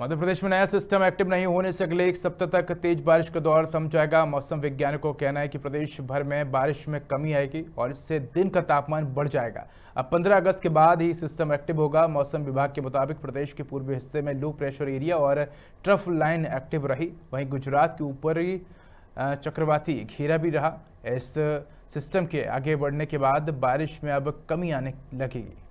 मध्य प्रदेश में नया system active नहीं होने से अगले एक सप्ताह तक तेज बारिश का दौर थम जाएगा। मौसम वैज्ञानिकों का कहना है कि प्रदेश भर में बारिश में कमी आएगी और इससे दिन का तापमान बढ़ जाएगा। अब 15 अगस्त के बाद ही सिस्टम एक्टिव होगा। मौसम विभाग के मुताबिक प्रदेश के पूर्वी हिस्से में लो प्रेशर एरिया और ट्रफ लाइन एक्टिव रही। वहीं गुजरात के ऊपरी चक्रवाती घेरा भी रहा। इस सिस्टम के आगे बढ़ने के बाद बारिश में अब कमी आने लगेगी।